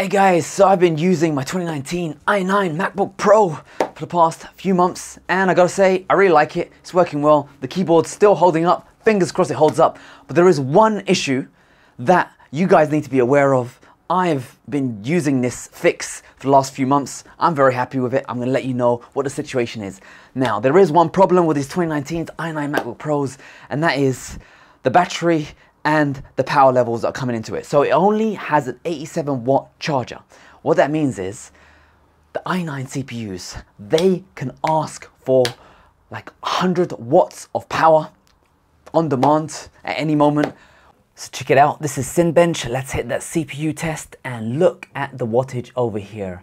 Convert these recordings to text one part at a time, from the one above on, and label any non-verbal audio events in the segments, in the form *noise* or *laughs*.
Hey guys, so I've been using my 2019 i9 MacBook Pro for the past few months and I gotta say, I really like it. It's working well. The keyboard's still holding up. Fingers crossed it holds up. But there is one issue that you guys need to be aware of. I've been using this fix for the last few months. I'm very happy with it. I'm gonna let you know what the situation is. Now, there is one problem with these 2019 i9 MacBook Pros and that is the battery and the power levels that are coming into it. So it only has an 87 watt charger. What that means is the i9 CPUs, they can ask for like 100 watts of power on demand at any moment. So check it out, this is Cinebench. Let's hit that CPU test and look at the wattage over here.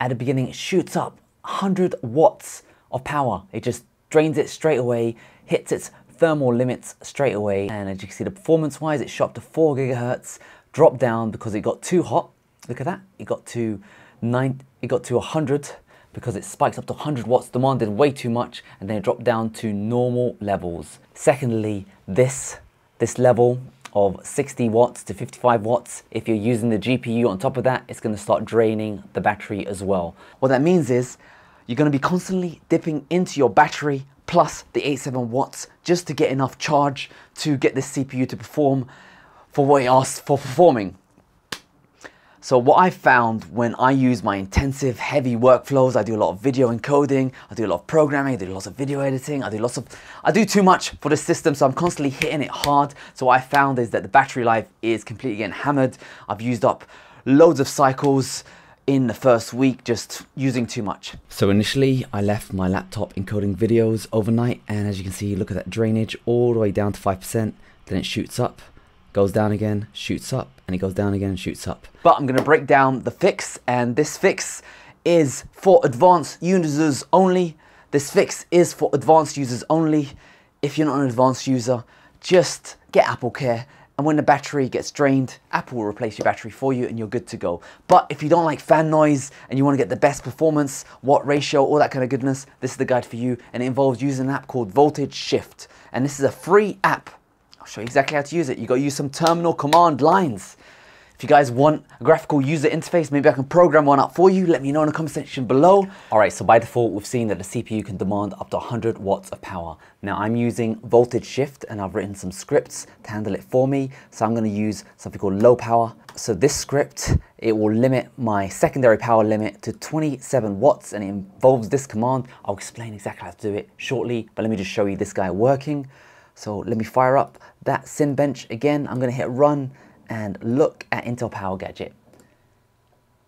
At the beginning, it shoots up 100 watts of power. It just drains it straight away, hits its thermal limits straight away. And as you can see, the performance wise, it shot to four gigahertz, dropped down because it got too hot. Look at that. It got to nine, it got to 100 because it spikes up to 100 watts, demanded way too much, and then it dropped down to normal levels. Secondly, this, this level of 60 watts to 55 watts, if you're using the GPU on top of that, it's gonna start draining the battery as well. What that means is, you're gonna be constantly dipping into your battery plus the 87 watts just to get enough charge to get this CPU to perform for what it asks for performing. So what I found when I use my intensive heavy workflows, I do a lot of video encoding, I do a lot of programming, I do lots of video editing, I do lots of, I do too much for the system, so I'm constantly hitting it hard. So what I found is that the battery life is completely getting hammered. I've used up loads of cycles, in the first week just using too much. So initially I left my laptop encoding videos overnight and as you can see look at that drainage all the way down to 5% then it shoots up goes down again shoots up and it goes down again and shoots up. But I'm going to break down the fix and this fix is for advanced users only. This fix is for advanced users only. If you're not an advanced user just get Apple Care and when the battery gets drained, Apple will replace your battery for you and you're good to go. But if you don't like fan noise and you want to get the best performance, watt ratio, all that kind of goodness, this is the guide for you. And it involves using an app called Voltage Shift. And this is a free app. I'll show you exactly how to use it. You've got to use some terminal command lines. If you guys want a graphical user interface, maybe I can program one up for you. Let me know in the comment section below. All right, so by default, we've seen that the CPU can demand up to 100 watts of power. Now I'm using voltage shift and I've written some scripts to handle it for me. So I'm gonna use something called low power. So this script, it will limit my secondary power limit to 27 watts and it involves this command. I'll explain exactly how to do it shortly, but let me just show you this guy working. So let me fire up that Cinebench again. I'm gonna hit run and look at Intel Power Gadget.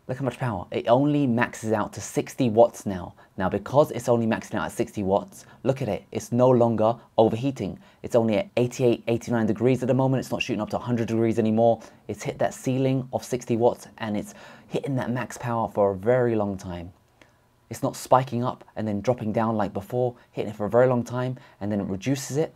Look how much power. It only maxes out to 60 watts now. Now because it's only maxing out at 60 watts, look at it. It's no longer overheating. It's only at 88, 89 degrees at the moment. It's not shooting up to 100 degrees anymore. It's hit that ceiling of 60 watts and it's hitting that max power for a very long time. It's not spiking up and then dropping down like before, hitting it for a very long time and then it reduces it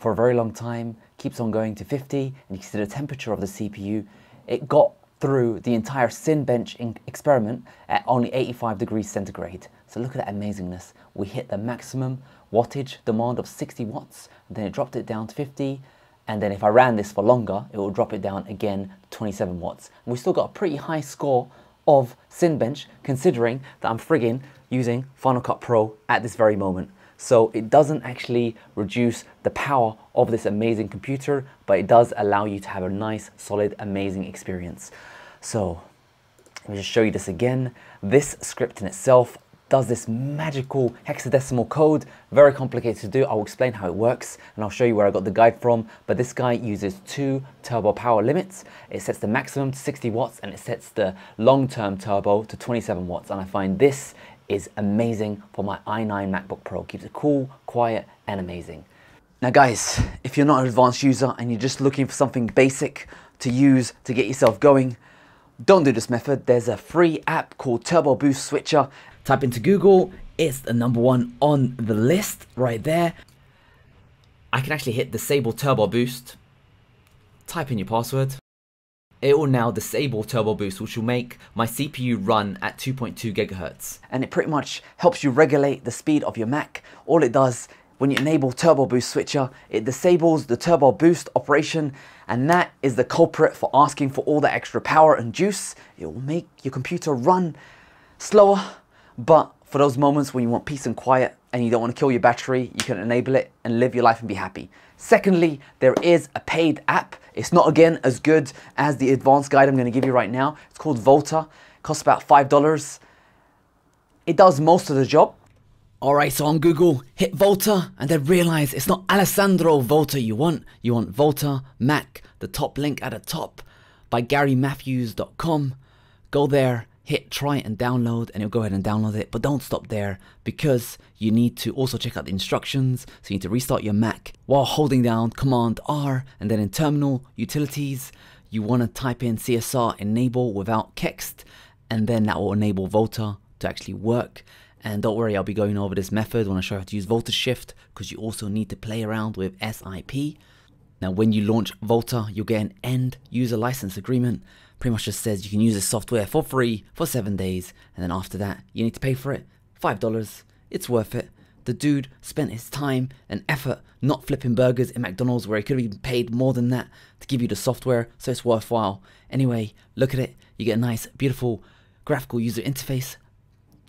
for a very long time, keeps on going to 50, and you can see the temperature of the CPU. It got through the entire Cinebench experiment at only 85 degrees centigrade. So look at that amazingness. We hit the maximum wattage demand of 60 watts, then it dropped it down to 50, and then if I ran this for longer, it will drop it down again 27 watts. And we still got a pretty high score of Cinebench, considering that I'm frigging using Final Cut Pro at this very moment. So it doesn't actually reduce the power of this amazing computer, but it does allow you to have a nice, solid, amazing experience. So let me just show you this again. This script in itself does this magical hexadecimal code, very complicated to do. I'll explain how it works and I'll show you where I got the guide from. But this guy uses two turbo power limits. It sets the maximum to 60 watts and it sets the long-term turbo to 27 watts. And I find this is amazing for my i9 MacBook Pro. Keeps it cool, quiet, and amazing. Now guys, if you're not an advanced user and you're just looking for something basic to use to get yourself going, don't do this method. There's a free app called Turbo Boost Switcher. Type into Google, it's the number one on the list right there. I can actually hit disable turbo boost, type in your password, it will now disable turbo boost which will make my CPU run at 2.2 gigahertz and it pretty much helps you regulate the speed of your Mac all it does when you enable Turbo Boost Switcher, it disables the Turbo Boost operation, and that is the culprit for asking for all the extra power and juice. It will make your computer run slower, but for those moments when you want peace and quiet and you don't want to kill your battery, you can enable it and live your life and be happy. Secondly, there is a paid app. It's not again as good as the advanced guide I'm going to give you right now. It's called Volta. It costs about $5. It does most of the job. Alright, so on Google, hit Volta and then realize it's not Alessandro Volta you want. You want Volta Mac, the top link at the top by GaryMathews.com. Go there hit try and download and you'll go ahead and download it. But don't stop there because you need to also check out the instructions. So you need to restart your Mac while holding down command R and then in terminal utilities you want to type in CSR enable without kext and then that will enable Volta to actually work. And don't worry I'll be going over this method when I show you how to use Volta Shift because you also need to play around with SIP now when you launch Volta you'll get an end user license agreement pretty much just says you can use this software for free for seven days, and then after that, you need to pay for it. $5. It's worth it. The dude spent his time and effort not flipping burgers in McDonald's where he could have been paid more than that to give you the software, so it's worthwhile. Anyway, look at it. You get a nice, beautiful graphical user interface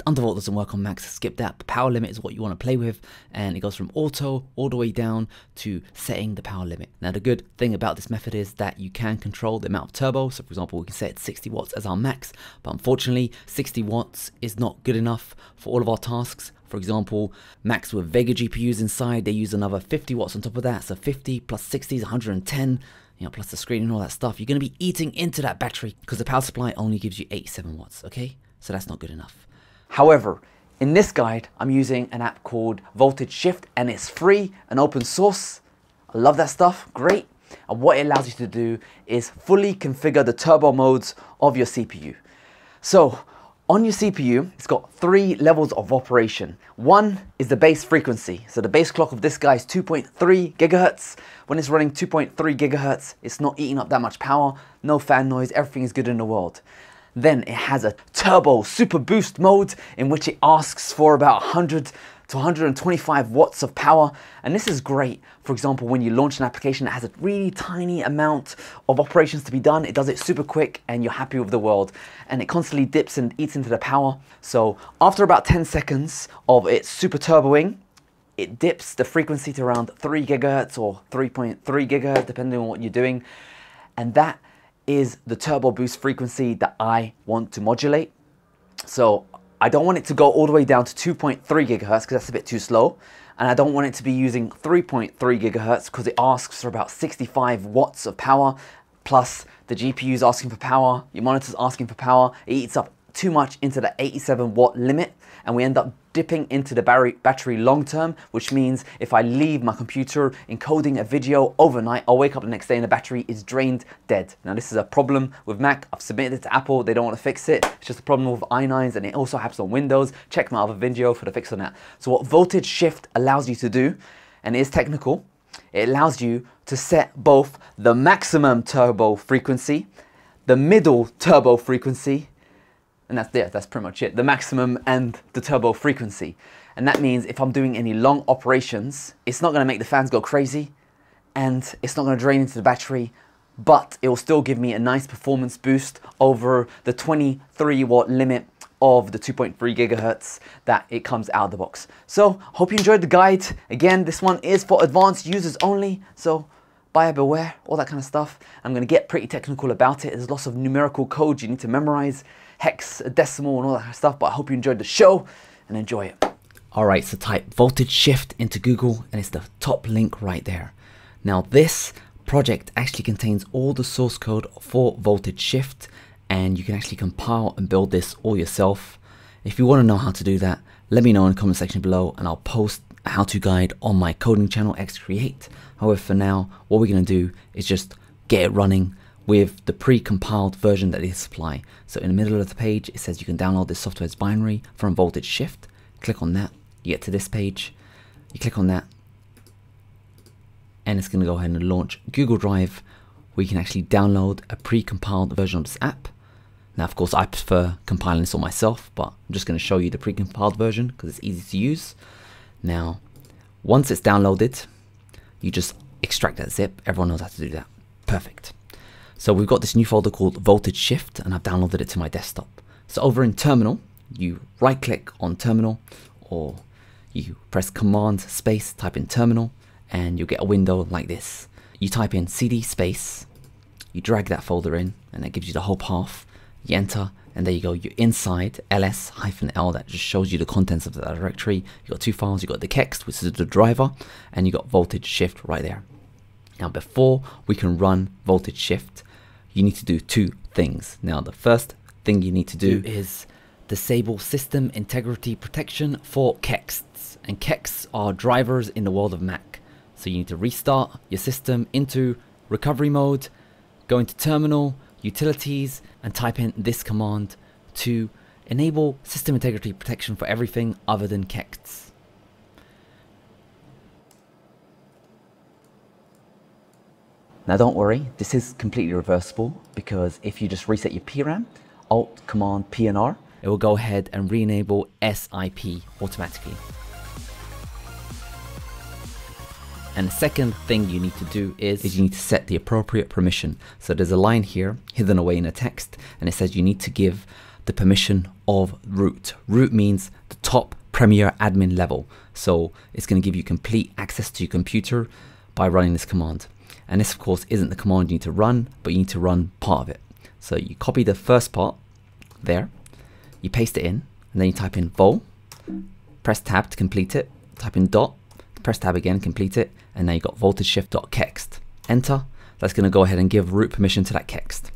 Undervolt doesn't work on Macs, skip that. The power limit is what you want to play with, and it goes from auto all the way down to setting the power limit. Now, the good thing about this method is that you can control the amount of turbo. So, for example, we can set 60 watts as our max, but unfortunately, 60 watts is not good enough for all of our tasks. For example, Macs with Vega GPUs inside, they use another 50 watts on top of that. So 50 plus 60 is 110 you know, plus the screen and all that stuff, you're going to be eating into that battery because the power supply only gives you 87 watts, okay? So that's not good enough. However, in this guide, I'm using an app called Voltage Shift and it's free and open source. I love that stuff, great. And what it allows you to do is fully configure the turbo modes of your CPU. So on your CPU, it's got three levels of operation. One is the base frequency. So the base clock of this guy is 2.3 gigahertz. When it's running 2.3 gigahertz, it's not eating up that much power, no fan noise, everything is good in the world. Then it has a turbo super boost mode in which it asks for about 100 to 125 watts of power. And this is great. For example, when you launch an application that has a really tiny amount of operations to be done, it does it super quick and you're happy with the world. And it constantly dips and eats into the power. So after about 10 seconds of it super turboing, it dips the frequency to around 3 gigahertz or 3.3 gigahertz, depending on what you're doing. And that is the turbo boost frequency that I want to modulate. So I don't want it to go all the way down to 2.3 gigahertz because that's a bit too slow. And I don't want it to be using 3.3 gigahertz because it asks for about 65 watts of power plus the GPU is asking for power, your monitor's asking for power. It eats up too much into the 87 watt limit and we end up dipping into the battery long term, which means if I leave my computer encoding a video overnight, I'll wake up the next day and the battery is drained dead. Now this is a problem with Mac. I've submitted it to Apple. They don't want to fix it. It's just a problem with i9s and it also happens on Windows. Check my other video for the fix on that. So what voltage shift allows you to do, and it is technical, it allows you to set both the maximum turbo frequency, the middle turbo frequency, and that's yeah, that's pretty much it. The maximum and the turbo frequency. And that means if I'm doing any long operations, it's not gonna make the fans go crazy and it's not gonna drain into the battery, but it will still give me a nice performance boost over the 23 watt limit of the 2.3 gigahertz that it comes out of the box. So hope you enjoyed the guide. Again, this one is for advanced users only. So buyer beware, all that kind of stuff. I'm gonna get pretty technical about it. There's lots of numerical code you need to memorize hex, decimal, and all that stuff. But I hope you enjoyed the show and enjoy it. All right, so type voltage shift into Google and it's the top link right there. Now this project actually contains all the source code for voltage shift and you can actually compile and build this all yourself. If you want to know how to do that, let me know in the comment section below and I'll post a how-to guide on my coding channel Xcreate. However, for now, what we're going to do is just get it running with the pre-compiled version that they supply. So in the middle of the page, it says you can download this software as binary from Voltage Shift. Click on that, you get to this page, you click on that, and it's going to go ahead and launch Google Drive where you can actually download a pre-compiled version of this app. Now, of course, I prefer compiling this all myself, but I'm just going to show you the pre-compiled version because it's easy to use. Now, Once it's downloaded, you just extract that zip. Everyone knows how to do that. Perfect. So we've got this new folder called Voltage Shift and I've downloaded it to my desktop. So over in Terminal, you right click on Terminal or you press Command space, type in Terminal and you'll get a window like this. You type in cd space, you drag that folder in and it gives you the whole path. You enter and there you go, you're inside ls-l that just shows you the contents of the directory. You've got two files, you've got the kext, which is the driver, and you got voltage shift right there. Now before we can run voltage shift, you need to do two things. Now the first thing you need to do mm. is disable system integrity protection for kexts. And kexts are drivers in the world of Mac. So you need to restart your system into recovery mode, go into terminal, utilities, and type in this command to enable system integrity protection for everything other than kexts. Now don't worry, this is completely reversible because if you just reset your PRAM, Alt Command P and R, it will go ahead and re-enable SIP automatically. And the second thing you need to do is, is you need to set the appropriate permission. So there's a line here hidden away in a text and it says you need to give the permission of root. Root means the top premier admin level. So it's going to give you complete access to your computer by running this command. And this of course isn't the command you need to run, but you need to run part of it. So you copy the first part there, you paste it in, and then you type in vol, press tab to complete it, type in dot, press tab again, complete it, and now you've got voltage shift.kext. Enter, that's going to go ahead and give root permission to that kext.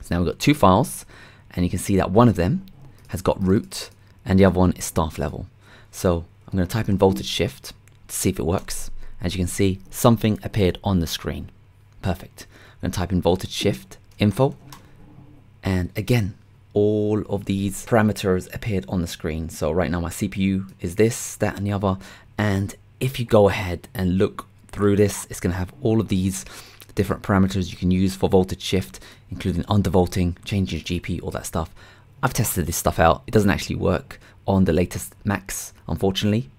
So now we've got two files, and you can see that one of them has got root, and the other one is staff level. So I'm going to type in voltage shift to see if it works. As you can see, something appeared on the screen. Perfect. I'm going to type in voltage shift info, and again, all of these parameters appeared on the screen. So right now my CPU is this, that, and the other, and if you go ahead and look through this, it's going to have all of these different parameters you can use for voltage shift, including undervolting, changing GP, all that stuff. I've tested this stuff out. It doesn't actually work on the latest Macs, unfortunately,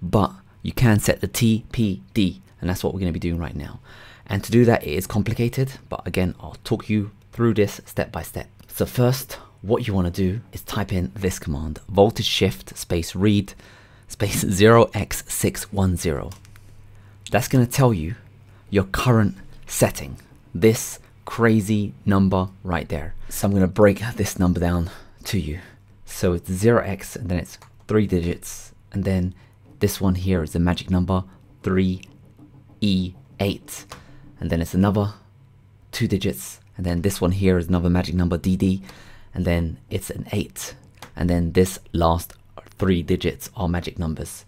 but you can set the TPD, and that's what we're going to be doing right now. And to do that, it is complicated, but again, I'll talk you through this step by step. So first, what you want to do is type in this command, voltage shift space read space *laughs* 0x610. That's going to tell you your current setting, this crazy number right there. So I'm going to break this number down to you. So it's 0x and then it's three digits and then this one here is the magic number 3E8 and then it's another two digits and then this one here is another magic number DD and then it's an 8 and then this last three digits are magic numbers.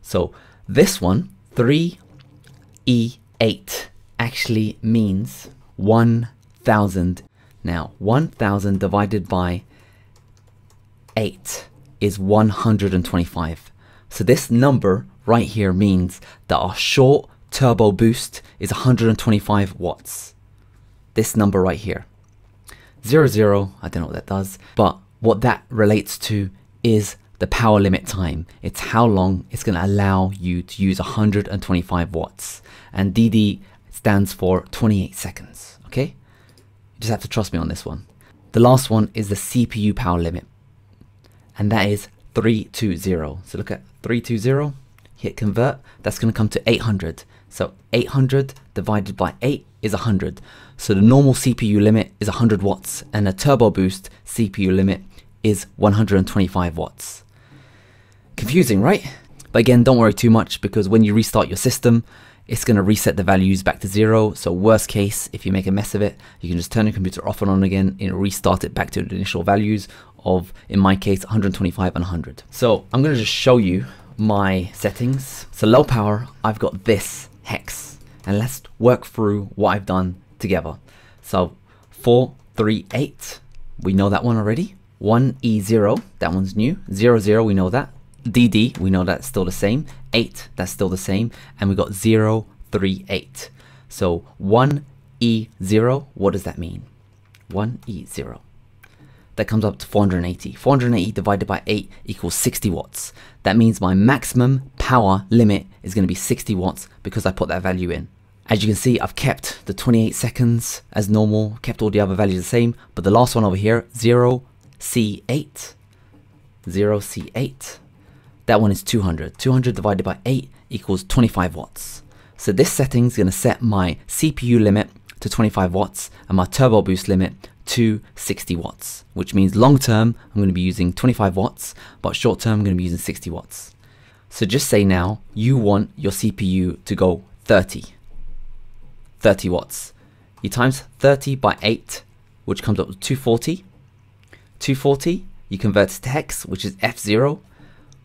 So this one, 3E8, actually means 1000. Now, 1000 divided by 8 is 125. So this number right here means that our short turbo boost is 125 watts. This number right here. 00, zero, I don't know what that does, but what that relates to is the power limit time. It's how long it's going to allow you to use 125 watts. And DD stands for 28 seconds. Okay? You just have to trust me on this one. The last one is the CPU power limit. And that is 320. So look at 320, hit convert, that's going to come to 800. So 800 divided by 8 is 100. So the normal CPU limit is 100 watts and a turbo boost CPU limit is 125 watts. Confusing, right? But again, don't worry too much because when you restart your system, it's going to reset the values back to zero. So worst case, if you make a mess of it, you can just turn your computer off and on again and restart it back to the initial values of, in my case, 125 and 100. So I'm to just show you my settings. So low power, I've got this hex and let's work through what I've done together. So 438, we know that one already. 1E0, that one's new. 00, we know that. DD, we know that's still the same. 8, that's still the same. And we got 0, 3, 8. So 1E0, what does that mean? 1E0. That comes up to 480. 480 divided by 8 equals 60 watts. That means my maximum power limit is going to be 60 watts because I put that value in. As you can see, I've kept the 28 seconds as normal, kept all the other values the same, but the last one over here, 0C8, 0C8, that one is 200. 200 divided by 8 equals 25 watts. So this setting is going to set my CPU limit to 25 watts and my turbo boost limit to 60 watts, which means long term I'm going to be using 25 watts, but short term I'm going to be using 60 watts. So just say now you want your CPU to go 30. 30 watts. You times 30 by 8, which comes up to 240. 240, you convert to hex, which is F0.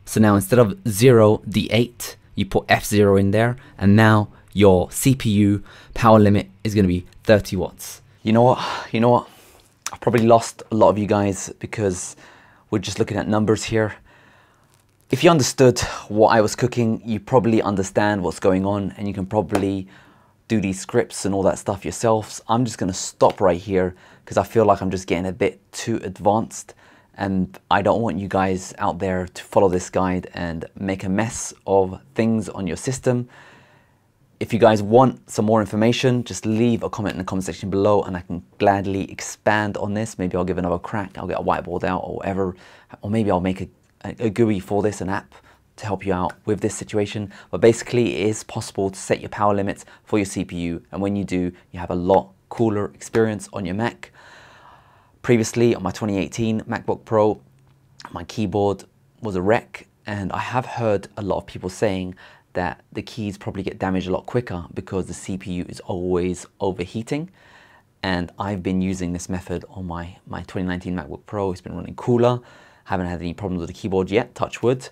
So now instead of 0, D8, you put F0 in there, and now your CPU power limit is going to be 30 watts. You know what? You know what? I've probably lost a lot of you guys because we're just looking at numbers here. If you understood what I was cooking, you probably understand what's going on and you can probably do these scripts and all that stuff yourselves. I'm just going to stop right here because I feel like I'm just getting a bit too advanced and I don't want you guys out there to follow this guide and make a mess of things on your system. If you guys want some more information, just leave a comment in the comment section below and I can gladly expand on this. Maybe I'll give another crack, I'll get a whiteboard out or whatever, or maybe I'll make a, a, GUI for this, an app to help you out with this situation. But basically it is possible to set your power limits for your CPU. And when you do, you have a lot cooler experience on your Mac. Previously on my 2018 MacBook Pro, my keyboard was a wreck and I have heard a lot of people saying that the keys probably get damaged a lot quicker because the CPU is always overheating. And I've been using this method on my, my 2019 MacBook Pro. It's been running cooler. Haven't had any problems with the keyboard yet, touch wood.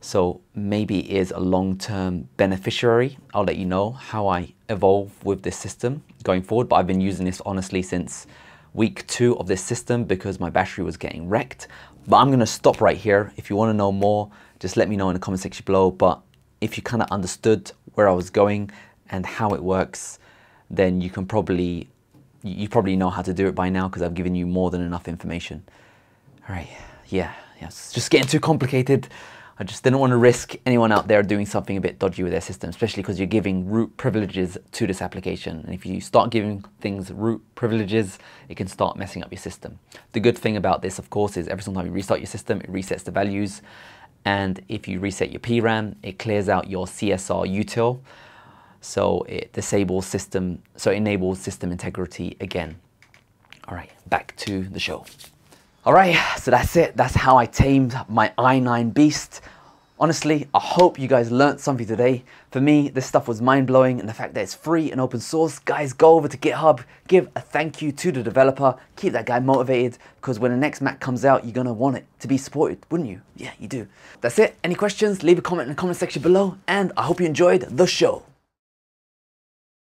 So maybe it is a long-term beneficiary. I'll let you know how I evolve with this system going forward. But I've been using this honestly since week two of this system because my battery was getting wrecked. But I'm gonna stop right here. If you wanna know more, just let me know in the comment section below. But if you kind of understood where I was going and how it works, then you can probably, you probably know how to do it by now because I've given you more than enough information. All right, yeah, yeah, it's just getting too complicated. I just didn't want to risk anyone out there doing something a bit dodgy with their system, especially because you're giving root privileges to this application. And if you start giving things root privileges, it can start messing up your system. The good thing about this, of course, is every single time you restart your system, it resets the values. And if you reset your PRAM, it clears out your CSR util. So it disables system, so it enables system integrity again. All right, back to the show. All right, so that's it. That's how I tamed my i9 Beast. Honestly, I hope you guys learned something today. For me, this stuff was mind-blowing and the fact that it's free and open source. Guys, go over to GitHub, give a thank you to the developer, keep that guy motivated because when the next Mac comes out, you're gonna want it to be supported, wouldn't you? Yeah, you do. That's it. Any questions, leave a comment in the comment section below and I hope you enjoyed the show.